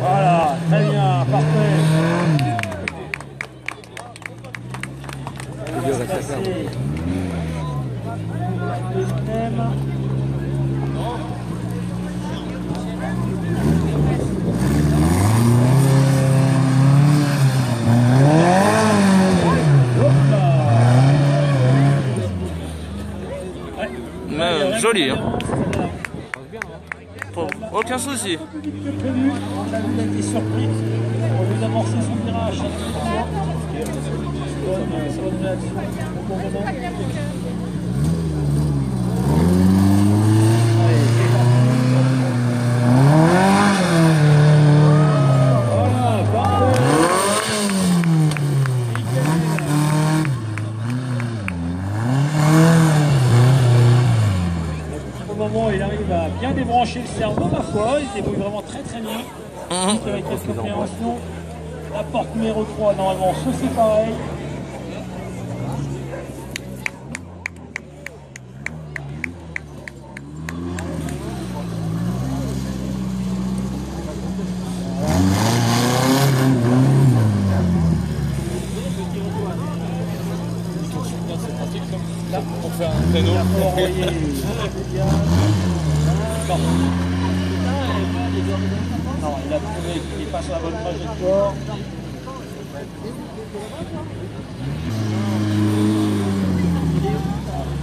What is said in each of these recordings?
Voilà, très bien, parfait. Mais joli. Hein. Aucun souci. On a vu, il a été surpris. On lui a amorcé son virage. Bonne, bonne réaction au bon moment. Voilà, parfait. Au à bien débrancher le cerveau, ma foi, il se débrouille vraiment très très bien. Juste avec quelques préhensions. La porte numéro 3, normalement, ce c'est pareil. Là, pour faire un créneau. Non. Il a trouvé qu'il passe sur la bonne trajectoire.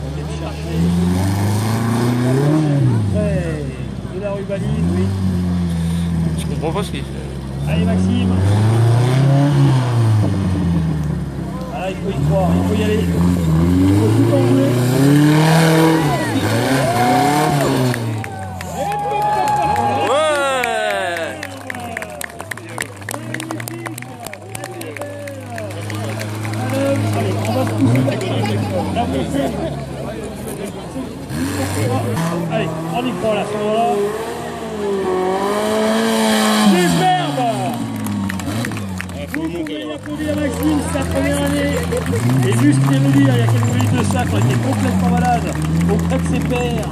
On vient de chercher. Près de la rue Baline, oui. Je comprends pas ce qu'il fait. Allez Maxime Voilà, il faut y croire, il faut y aller. Allez, on y croit là, à ce moment-là. Superbe Vous pouvez applaudir Maxime, c'est sa première année. Et juste les nous dire, il y a quelques minutes de ça, quand il était complètement malade, auprès de ses pères,